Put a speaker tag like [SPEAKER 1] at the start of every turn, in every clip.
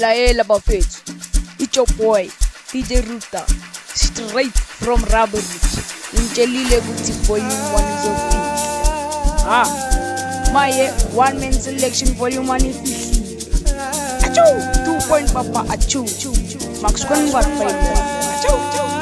[SPEAKER 1] belaela bafetso itsoboy dj ruta straight from rabrit ntselile botivolume one a ah. maye one man selection volume one ifihlile ao two point papa a max kwengwa five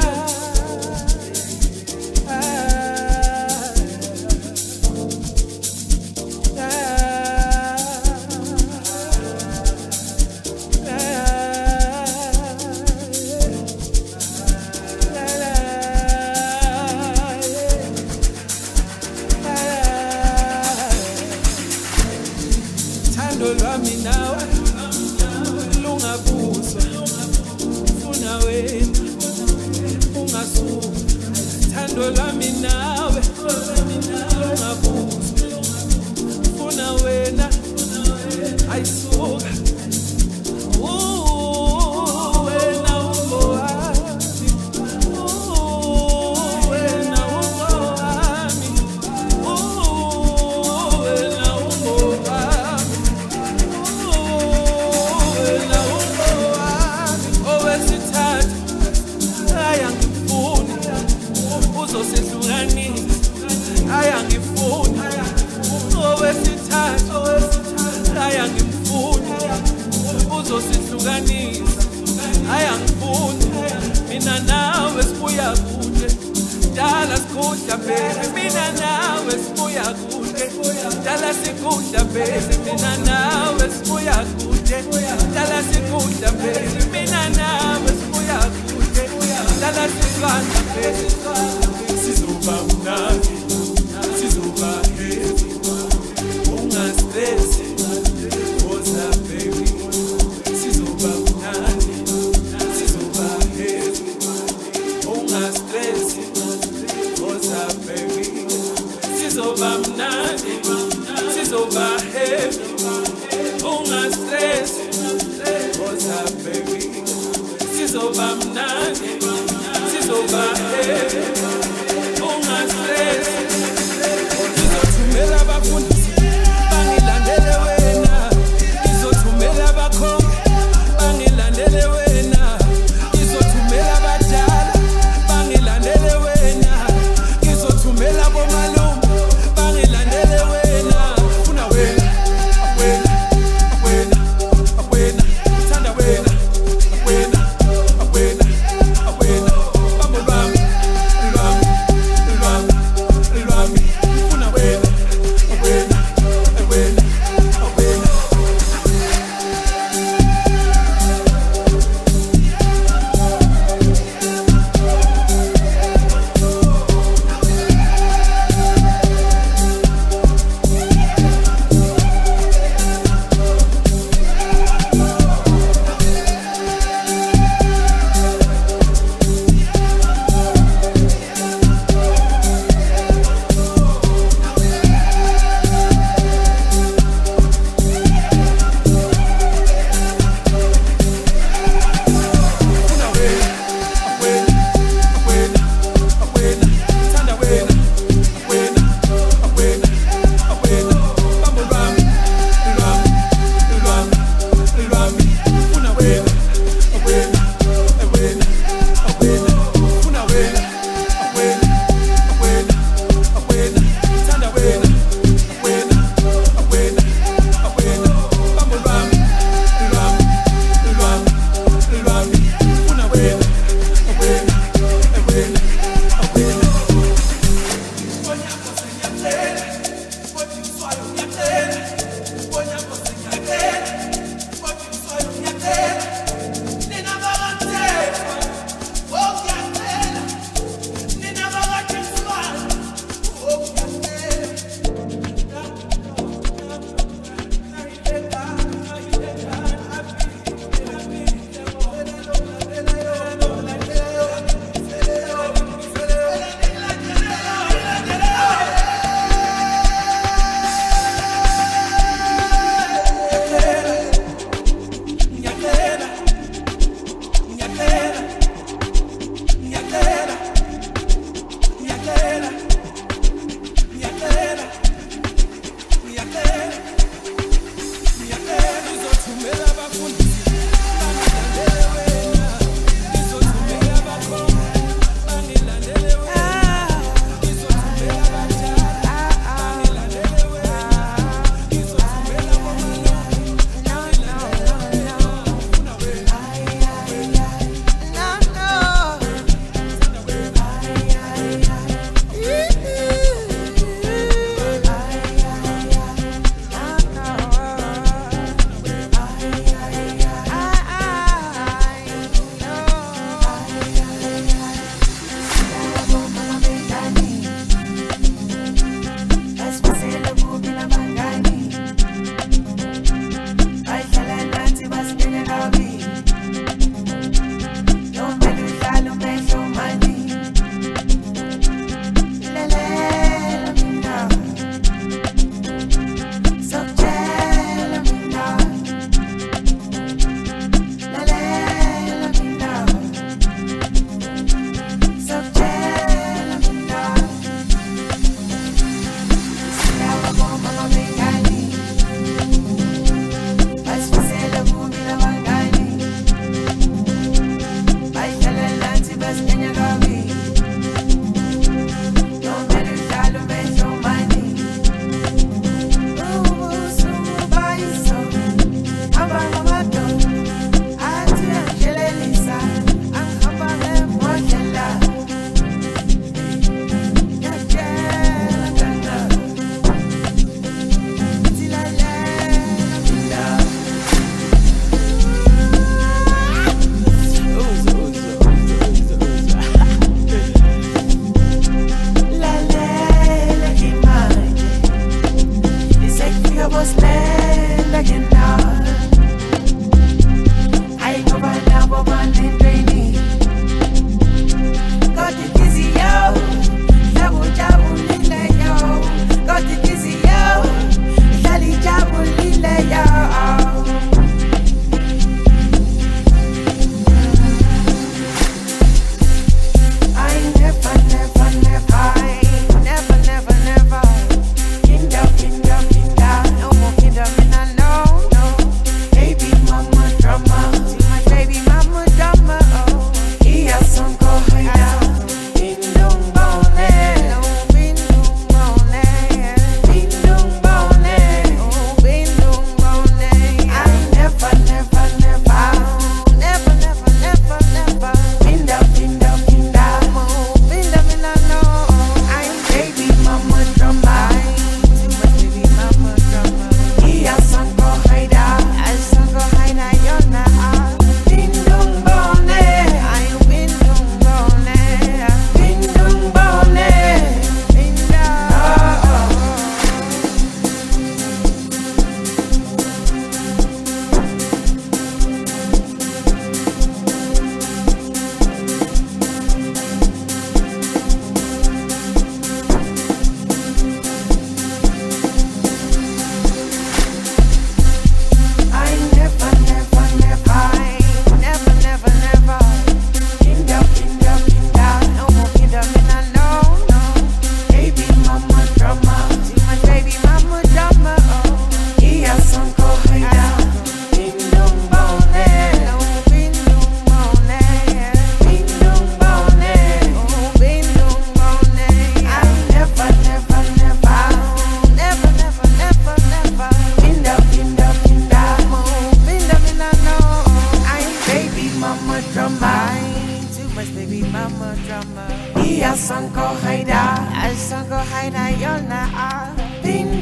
[SPEAKER 2] na bone.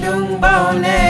[SPEAKER 2] bone. bone.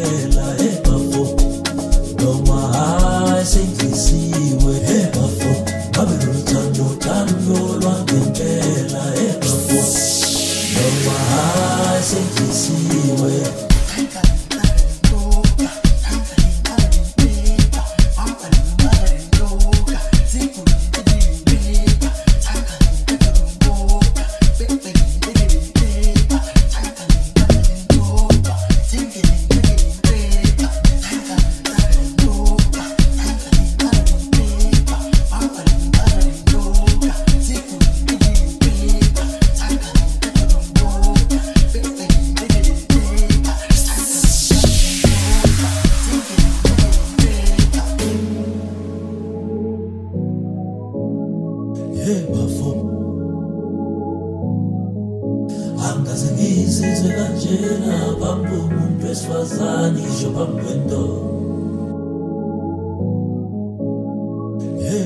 [SPEAKER 3] wangu mumpe sifazane njengoba mwendoda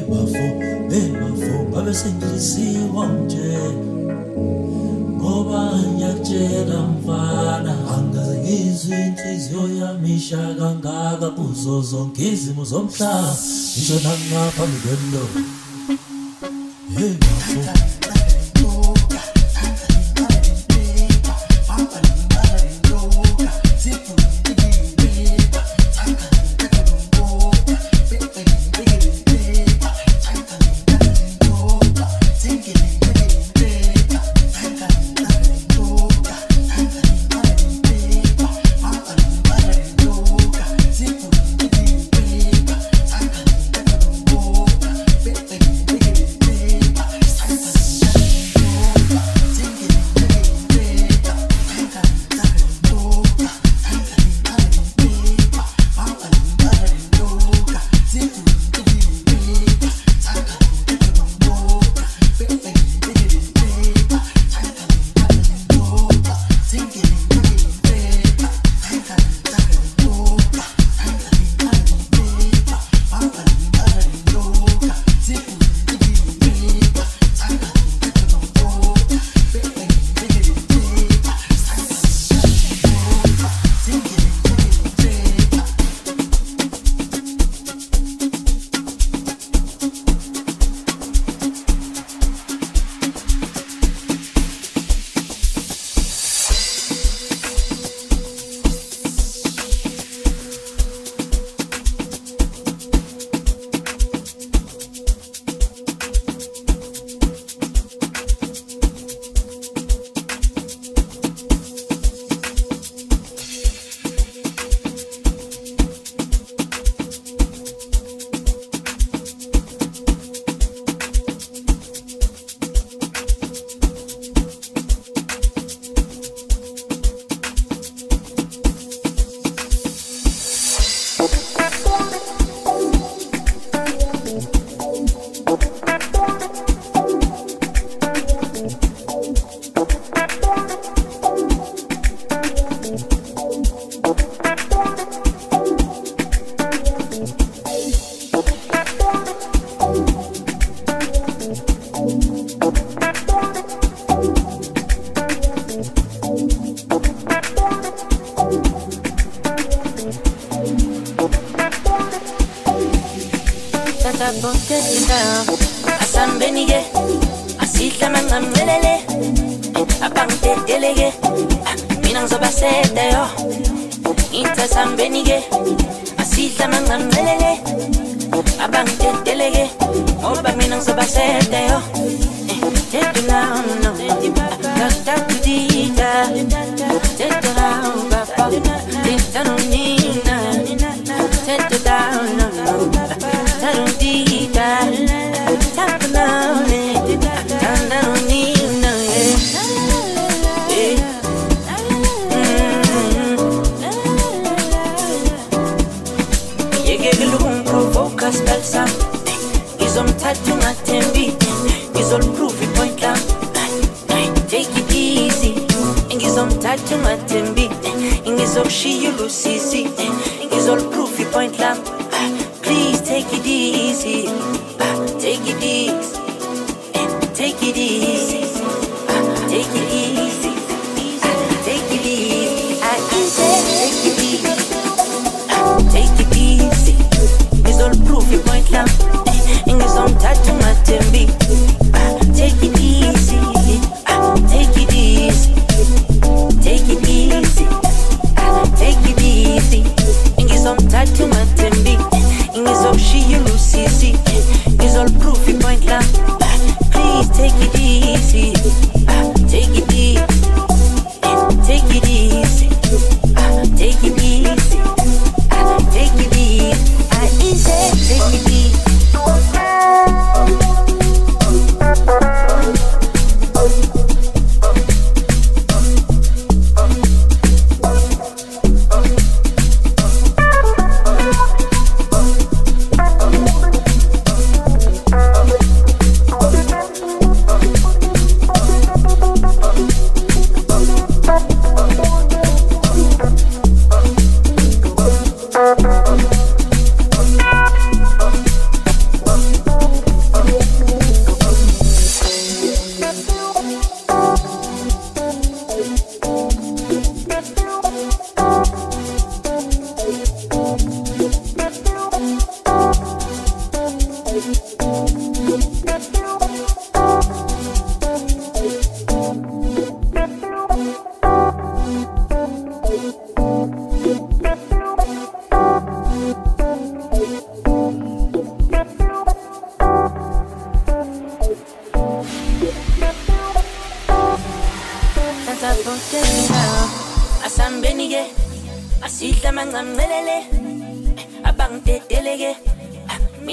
[SPEAKER 3] bafo eh, bebafo eh, babe sengilisiwa mtshela ngoba ngiyakutshela mfana angaze ngizwe inhliziyo yamisha kangaka kuzo zonke izimo zomhlaba nanga nangaphambi kwemlomo hey, eh,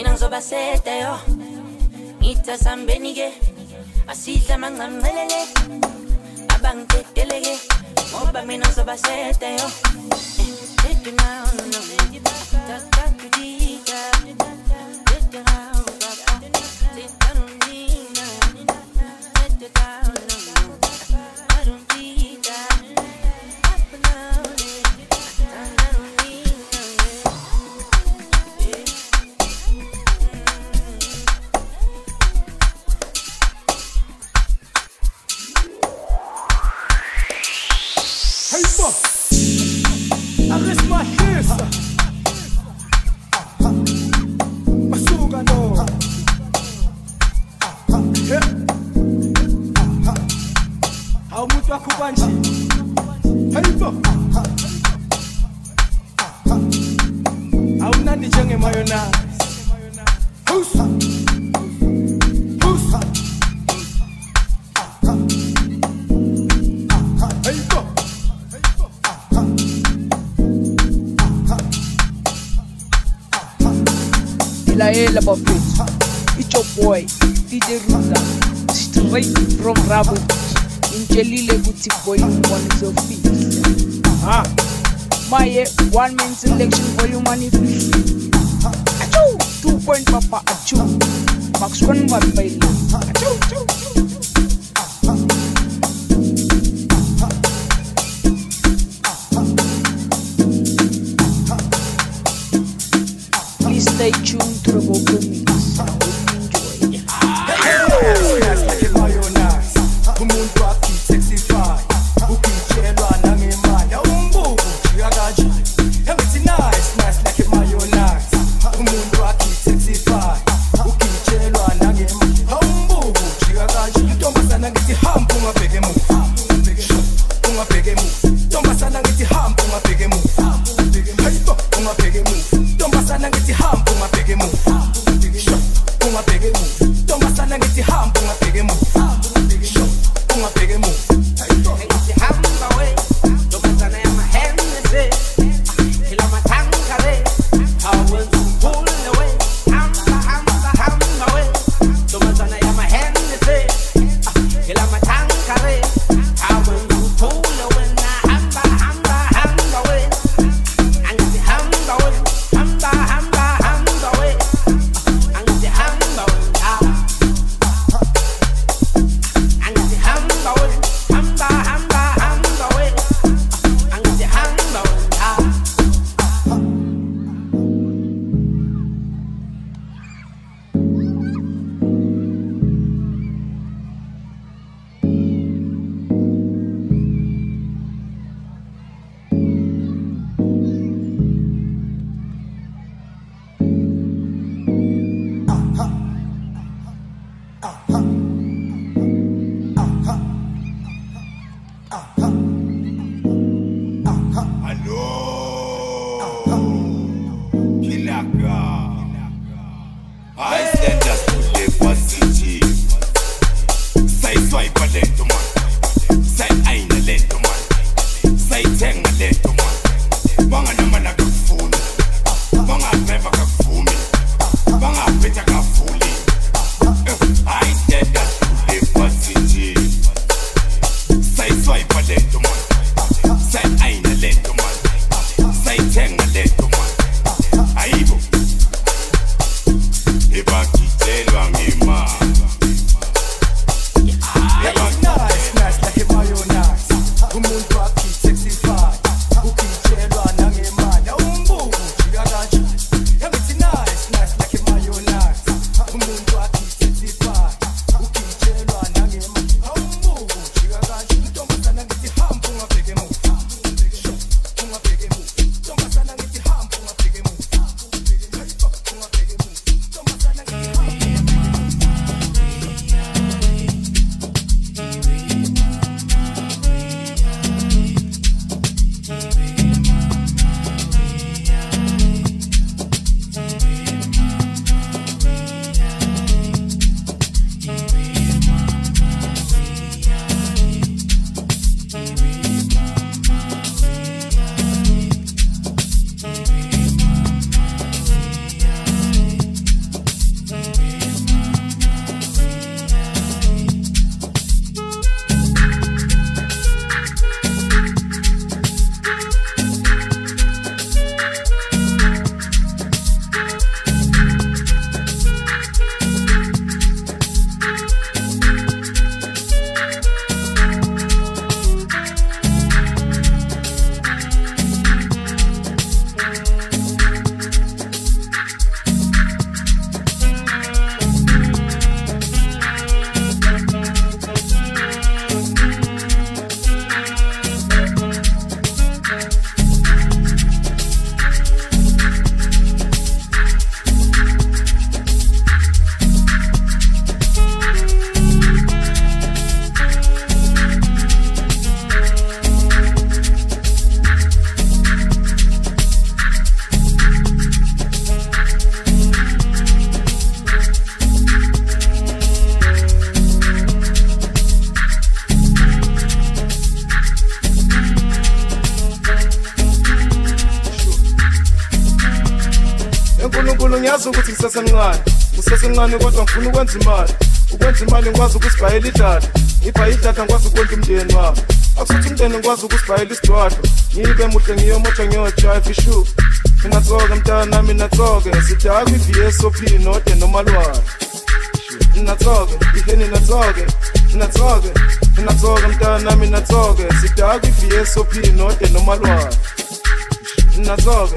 [SPEAKER 4] mina ngizobasedeyo ngitha sambeni-ke asidla mancancelele abangidedeleke ngoba mina ngizobasedeyo Down.
[SPEAKER 1] belayela bafetha ijoboy fideruza straight from rabo intshelile kuthi volume one isofisa maye one main selection volume one ifisa achu two point papa achu makuswanmabaila achu achu
[SPEAKER 5] Money.
[SPEAKER 6] ngisesemncane ngisesemncane kodwa ngifuna ukwenza imali ukwenza imali ngikwazi ukusibhayela idada ngibhaye idada ngikwazi ukondla umndeni wami akusuthi umndeni ngikwazi ukusibhayela isidwadlo ngibe muhle ngiyomotha ngiyojayiva ishu nginatsoke mntanami natsoke sidakwa i-vsop node nomalwane natsoke iheni natsoke natsoke natsoke mntanami natsoke sidakwa i-vsop node nomalwane natsoke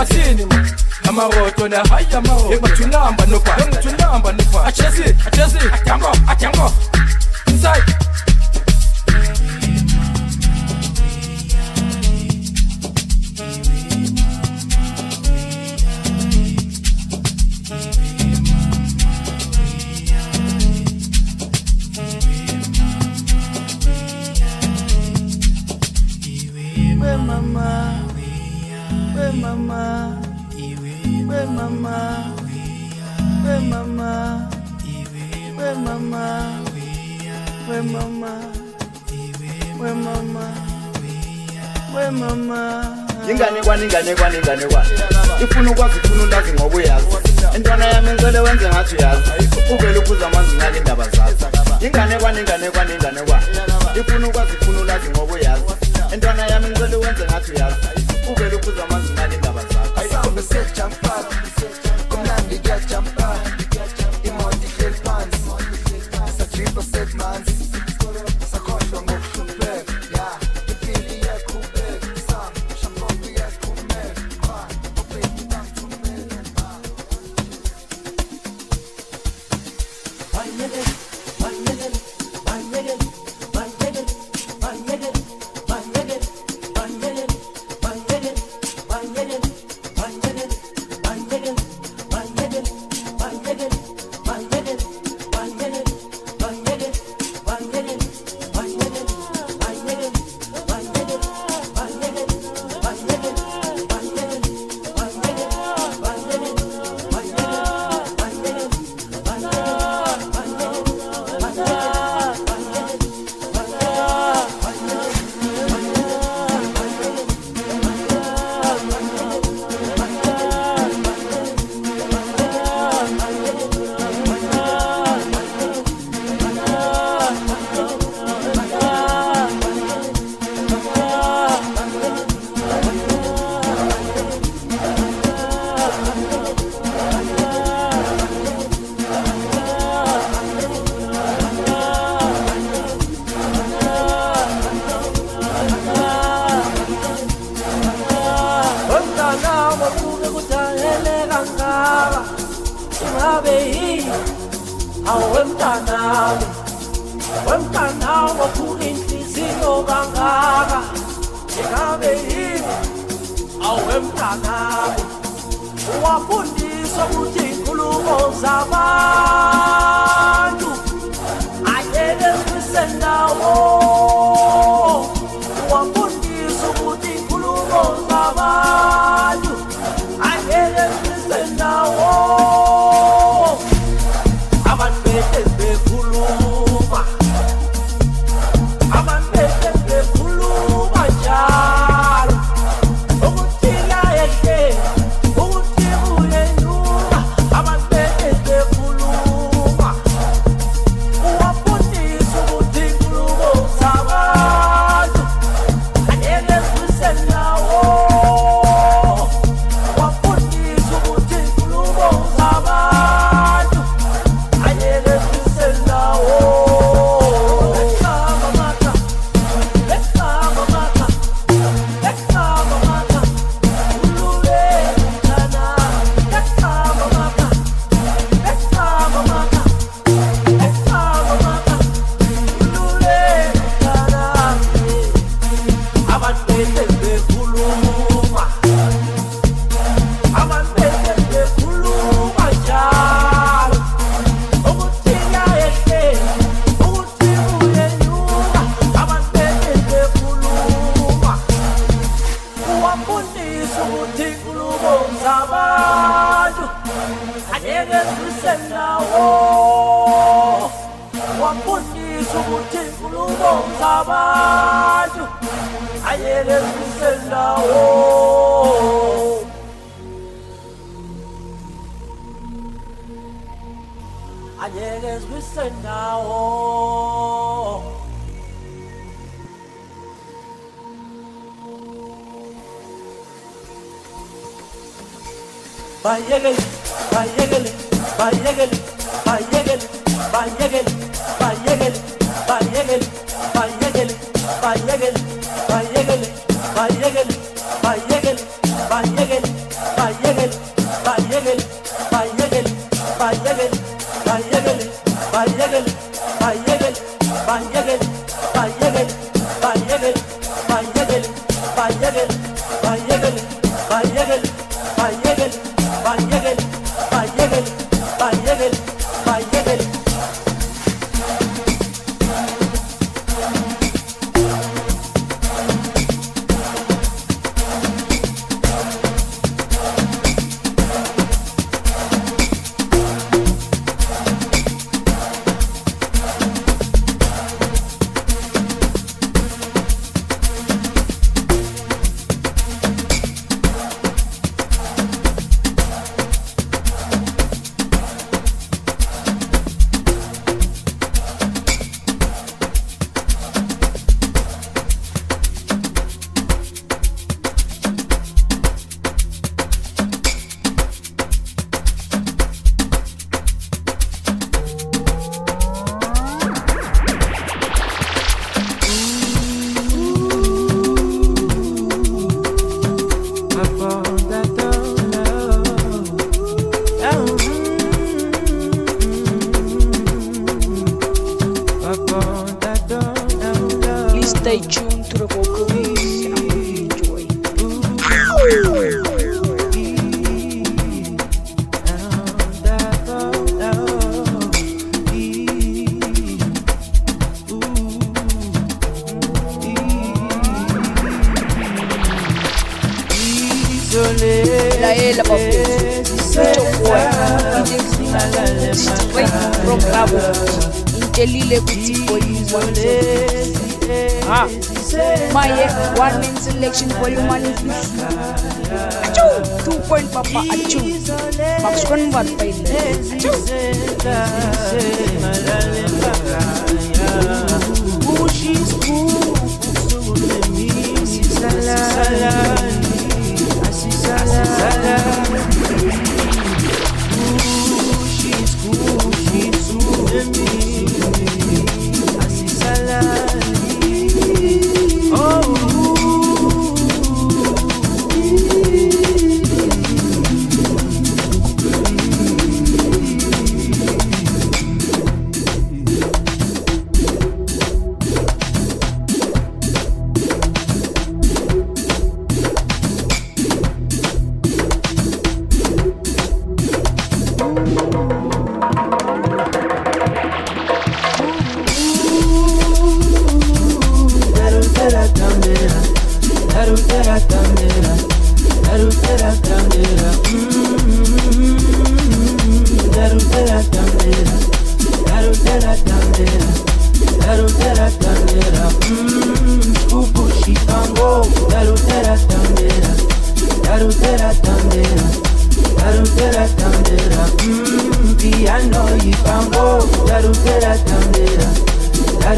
[SPEAKER 7] bathini amaroto nahayi amaroto ekubathunamba nokwa ekubathunamba nokwa achesi achesi adango adango
[SPEAKER 8] awemntanami wemntanawo kuintliziyo kangaka ingabe yini awemntanami uwafundiswa kuthi inkulumo zabantu ayelekwisendawo Oh! പയ്യകൾ പയ്യകൾ പയ്യകൾ പയ്യകൾ പയ്യകൾ പയ്യകൾ പയ്യകൾ പയ്യകൾ പയ്യകൾ പയ്യകൾ പയ്യകൾ പയ്യകൾ പയ്യകൾ പയ്യകൾ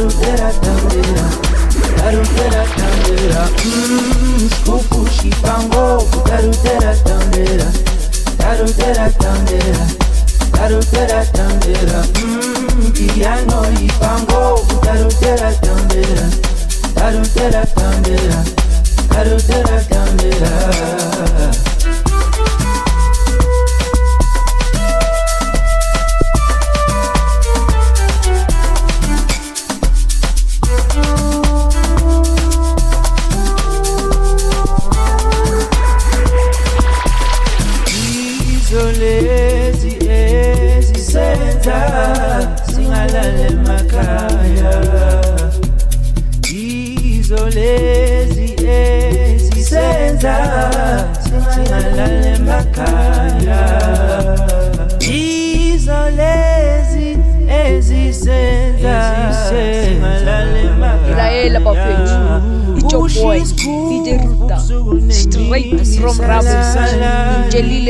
[SPEAKER 1] Claro that I done it up. I Mmm, scoop, she pango. Claro that I done it I I Mmm, piano y pango. Claro that I done it up. I I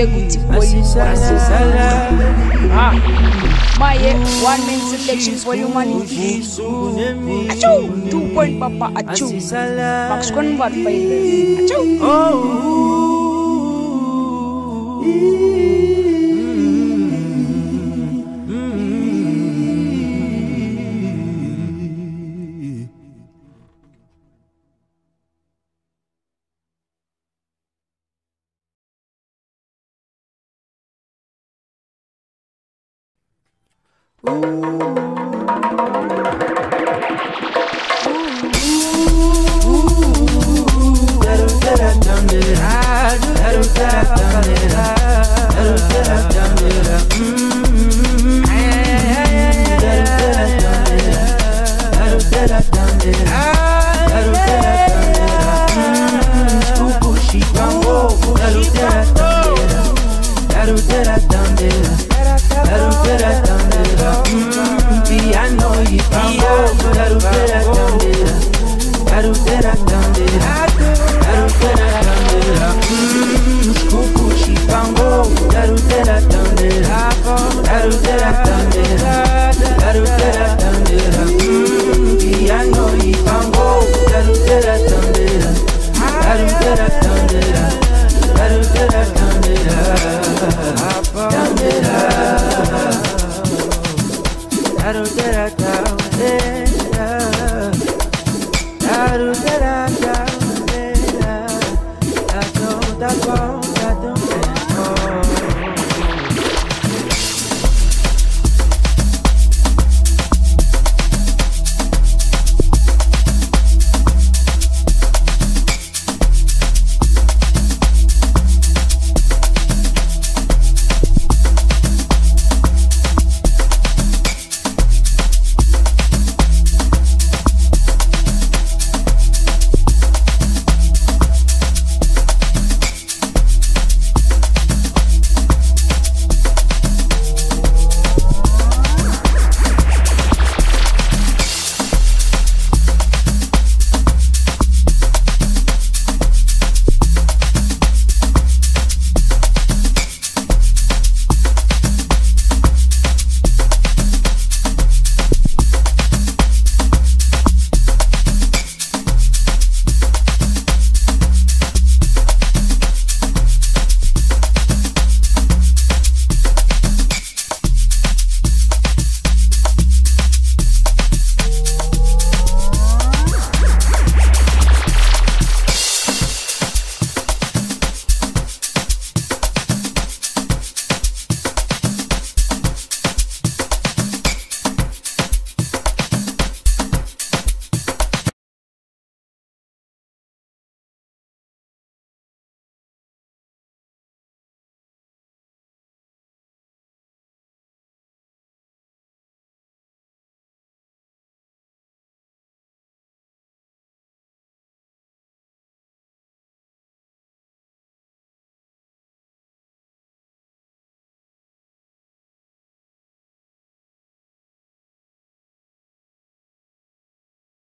[SPEAKER 1] kude kuthi volume ah. 1 ah. maye one man selection volume 1 achu 2 point papa achu box convert file achu oh Yeah.